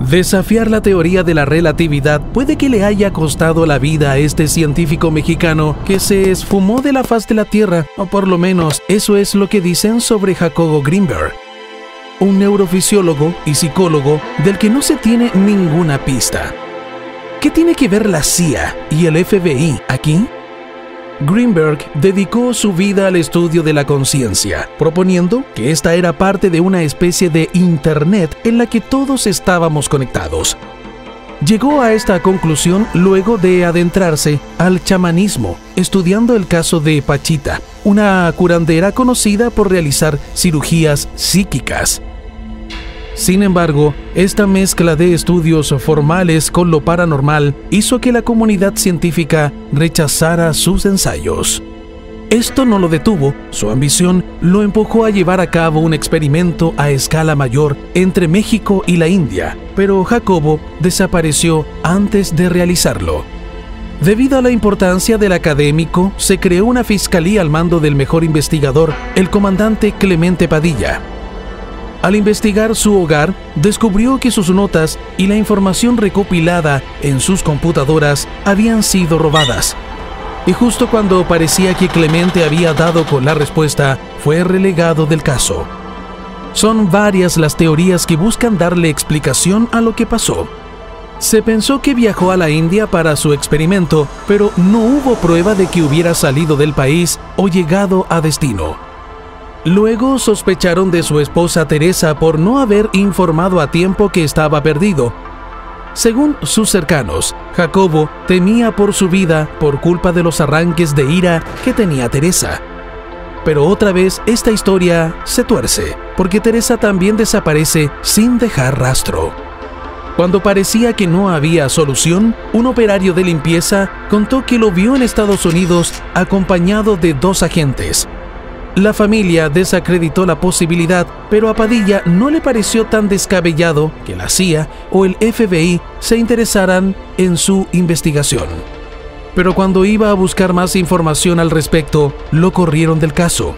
Desafiar la teoría de la relatividad puede que le haya costado la vida a este científico mexicano que se esfumó de la faz de la Tierra, o por lo menos eso es lo que dicen sobre Jacobo Greenberg, un neurofisiólogo y psicólogo del que no se tiene ninguna pista. ¿Qué tiene que ver la CIA y el FBI aquí? Greenberg dedicó su vida al estudio de la conciencia, proponiendo que esta era parte de una especie de Internet en la que todos estábamos conectados. Llegó a esta conclusión luego de adentrarse al chamanismo, estudiando el caso de Pachita, una curandera conocida por realizar cirugías psíquicas. Sin embargo, esta mezcla de estudios formales con lo paranormal hizo que la comunidad científica rechazara sus ensayos. Esto no lo detuvo, su ambición lo empujó a llevar a cabo un experimento a escala mayor entre México y la India, pero Jacobo desapareció antes de realizarlo. Debido a la importancia del académico, se creó una fiscalía al mando del mejor investigador, el comandante Clemente Padilla, al investigar su hogar, descubrió que sus notas y la información recopilada en sus computadoras habían sido robadas. Y justo cuando parecía que Clemente había dado con la respuesta, fue relegado del caso. Son varias las teorías que buscan darle explicación a lo que pasó. Se pensó que viajó a la India para su experimento, pero no hubo prueba de que hubiera salido del país o llegado a destino. Luego sospecharon de su esposa Teresa por no haber informado a tiempo que estaba perdido. Según sus cercanos, Jacobo temía por su vida por culpa de los arranques de ira que tenía Teresa. Pero otra vez esta historia se tuerce, porque Teresa también desaparece sin dejar rastro. Cuando parecía que no había solución, un operario de limpieza contó que lo vio en Estados Unidos acompañado de dos agentes, la familia desacreditó la posibilidad, pero a Padilla no le pareció tan descabellado que la CIA o el FBI se interesaran en su investigación. Pero cuando iba a buscar más información al respecto, lo corrieron del caso.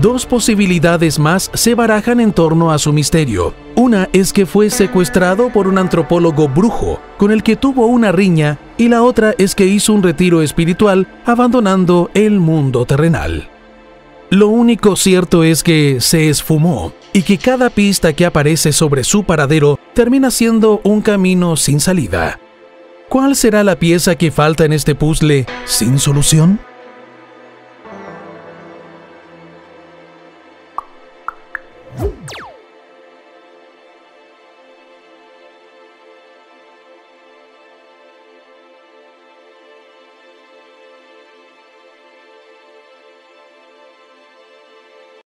Dos posibilidades más se barajan en torno a su misterio. Una es que fue secuestrado por un antropólogo brujo con el que tuvo una riña y la otra es que hizo un retiro espiritual abandonando el mundo terrenal. Lo único cierto es que se esfumó y que cada pista que aparece sobre su paradero termina siendo un camino sin salida. ¿Cuál será la pieza que falta en este puzzle sin solución?